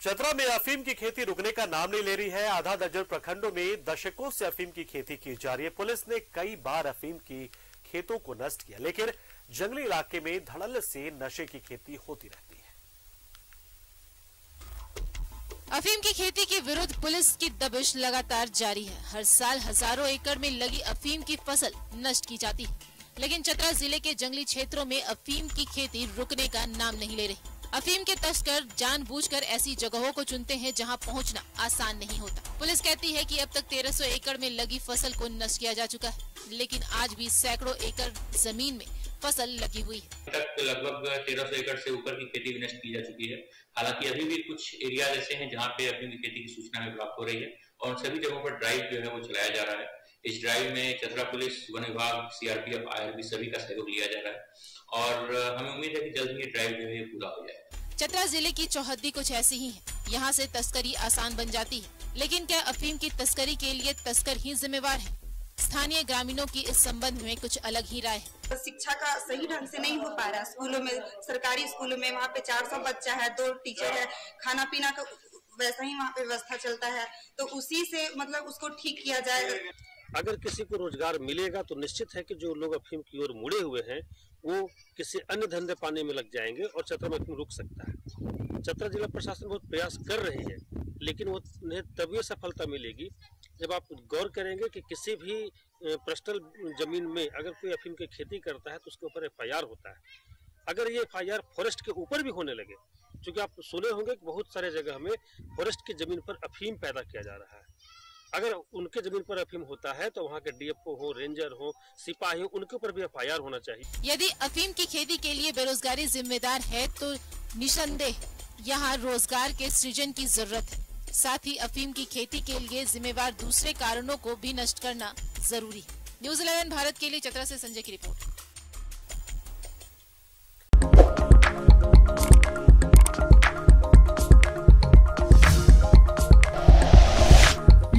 चतरा में अफीम की खेती रुकने का नाम नहीं ले रही है। आधा दर्जन प्रखंडों में दशकों से अफीम की खेती की जा रही है। पुलिस ने कई बार अफीम की खेतों को नष्ट किया, लेकिन जंगली इलाके में धड़ल्ले से नशे की खेती होती रहती है। अफीम की खेती के विरुद्ध पुलिस की दबिश लगातार जारी है। हर साल हज़ारों एकड़ में लगी अफीम की फ़सल नष्ट की जाती है। लेकिन चतरा ज़िले के जंगली क्षेत्रों में अफीम की खेती रुकने का नाम नहीं ले रही। अफीम के तस्कर जानबूझकर ऐसी जगहों को चुनते हैं जहाँ पहुँचना आसान नहीं होता। पुलिस कहती है कि अब तक 1300 एकड़ में लगी फ़सल को नष्ट किया जा चुका है, लेकिन आज भी सैकड़ों एकड़ ज़मीन में फ़सल लगी हुई है। लगभग तेरह सौ एकड़ से ऊपर की खेती भी नष्ट की जा चुकी है। हालाँकि अभी भी कुछ एरिया ऐसे हैं जहाँ पे अफीम की खेती की सूचना में प्राप्त हो रही है और सभी जगहों पर ड्राइव जो है वो चलाया जा रहा है। इस ड्राइव में चतरा पुलिस, वन विभाग सीआरपीएफ आईआरबी सभी का सहयोग लिया जा रहा है। और हमें उम्मीद है कि जल्द ही ये ड्राइव जो है पूरा हो जाएगा। चतरा ज़िले की चौहद्दी कुछ ऐसी ही है। यहाँ से तस्करी आसान बन जाती है। लेकिन क्या अफीम की तस्करी के लिए तस्कर ही जिम्मेवार है? स्थानीय ग्रामीणों की इस संबंध में कुछ अलग ही राय है। तो शिक्षा का सही ढंग से नहीं हो पा रहा। स्कूलों में, सरकारी स्कूलों में वहाँ पे 400 बच्चा है, दो टीचर है, खाना पीना का वैसा ही वहाँ पे व्यवस्था चलता है तो उसी से मतलब उसको ठीक किया जाए। अगर किसी को रोज़गार मिलेगा तो निश्चित है कि जो लोग अफीम की ओर मुड़े हुए हैं, वो किसी अन्य धंधे पाने में लग जाएँगे और चतरा में रुक सकता है? चतरा जिला प्रशासन बहुत प्रयास कर रही है, लेकिन वो उन्हें तभी सफलता मिलेगी जब आप गौर करेंगे कि किसी भी पर्सनल ज़मीन में अगर कोई अफीम की खेती करता है तो उसके ऊपर एफआईआर होता है। अगर ये एफ़ फॉरेस्ट के ऊपर भी होने लगे क्योंकि आप सुने होंगे कि बहुत सारे जगह में फॉरेस्ट की ज़मीन पर अफीम पैदा किया जा रहा है। अगर उनके ज़मीन पर अफीम होता है तो वहाँ के डीएफओ हो रेंजर हो, सिपाही हो, उनके ऊपर भी एफआईआर होना चाहिए। यदि अफीम की खेती के लिए बेरोजगारी जिम्मेदार है तो निसंदेह यहाँ रोज़गार के सृजन की ज़रूरत है। साथ ही अफीम की खेती के लिए जिम्मेवार दूसरे कारणों को भी नष्ट करना ज़रूरी न्यूज़ इलेवन भारत के लिए चतरा से संजय की report.